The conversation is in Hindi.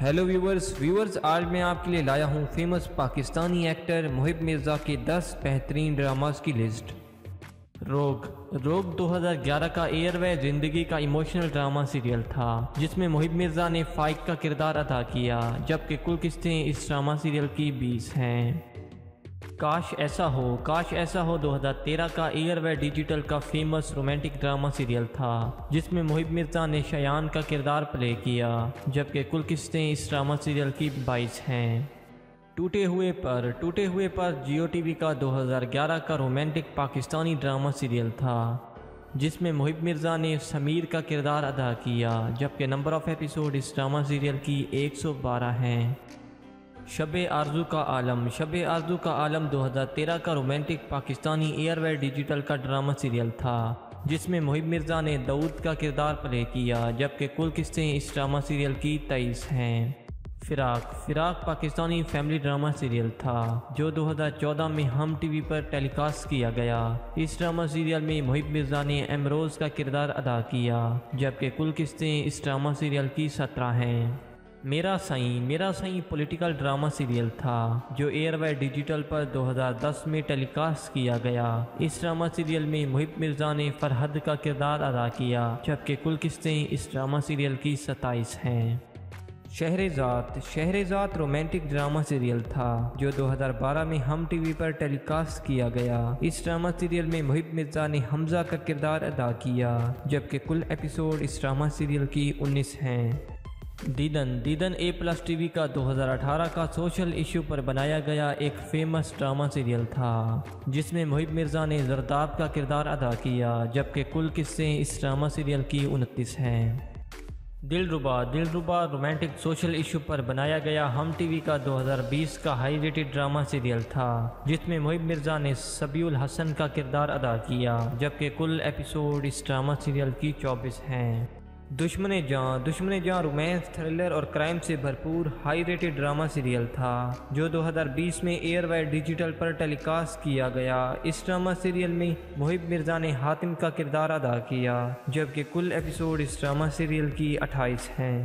हेलो व्यूवर्स व्यूवर्स आज मैं आपके लिए लाया हूँ फ़ेमस पाकिस्तानी एक्टर मुहिब मिर्ज़ा के 10 बेहतरीन ड्रामास की लिस्ट रोग रोग 2011 का एयरवे ज़िंदगी का इमोशनल ड्रामा सीरियल था, जिसमें मुहिब मिर्ज़ा ने फाइक का किरदार अदा किया, जबकि कुल किस्तें इस ड्रामा सीरियल की 20 हैं। काश ऐसा हो, काश ऐसा हो 2013 का ईयर एयर डिजिटल का फ़ेमस रोमांटिक ड्रामा सीरियल था, जिसमें मुहिब मिर्ज़ा ने शयान का किरदार प्ले किया, जबकि कुल किस्तें इस ड्रामा सीरियल की 22 हैं। टूटे हुए पर, टूटे हुए पर जियो टीवी का 2011 का रोमांटिक पाकिस्तानी ड्रामा सीरियल था, जिसमें मुहिब मिर्ज़ा ने समीर का किरदार अदा किया, जबकि नंबर ऑफ़ एपिसोड इस ड्रामा सीरियल की 112 हैं। शब आरज़ू का आलम। शब आरज़ू का आलम 2013 का रोमांटिक पाकिस्तानी एयरवेयर डिजिटल का ड्रामा सीरियल था, जिसमें मुहिब मिर्ज़ा ने दाऊद का किरदार प्ले किया, जबकि कुल किस्तें इस ड्रामा सीरियल की तेईस हैं। Firaq. Firaq Pakistani family drama serial था, जो 2014 में हम टीवी पर टेलीकास्ट किया गया। इस ड्रामा सीरियल में मुहिब मिर्ज़ा ने एमरोज़ का किरदार अदा किया, जबकि कुल किस्तें इस ड्रामा सीरियल की सत्रह हैं। मेरा सई मेरा सई पॉलिटिकल ड्रामा सीरियल था, जो एयर वाई डिजिटल पर 2010 में टेलीकास्ट किया गया। इस ड्रामा सीरियल में मुहिब मिर्ज़ा ने फरहद का किरदार अदा किया, जबकि कुल किस्तें इस ड्रामा सीरियल की सताइस हैं। Shehrzaat Shehrzaat romantic drama serial था, जो 2012 में हम टीवी पर टेलीकास्ट किया गया। इस ड्रामा सीरियल में मुहिब मिर्ज़ा ने हमजा का किरदार अदा किया, जबकि कुल एपिसोड इस ड्रामा सीरियल की 19 हैं। दीदन। दीदन ए प्लस टीवी का 2018 का सोशल इशू पर बनाया गया एक फ़ेमस ड्रामा सीरियल था, जिसमें मुहिब मिर्ज़ा ने जरदाब का किरदार अदा किया, जबकि कुल किस्से इस ड्रामा सीरियल की उनतीस हैं। दिल रुबा रोमांटिक सोशल इशू पर बनाया गया हम टीवी का 2020 का हाई रेटेड ड्रामा सीरियल था, जिसमें मुहिब मिर्ज़ा ने सबियुल हसन का किरदार अदा किया, जबकि कुल एपिसोड इस ड्रामा सीरियल की 24 हैं। दुश्मन जहाँ दुश्मन जहाँ रोमांस, थ्रिलर और क्राइम से भरपूर हाई रेटेड ड्रामा सीरियल था, जो 2020 में एयर वाइड डिजिटल पर टेलीकास्ट किया गया। इस ड्रामा सीरियल में मोहिब मिर्ज़ा ने हातिम का किरदार अदा किया, जबकि कुल एपिसोड इस ड्रामा सीरियल की 28 हैं।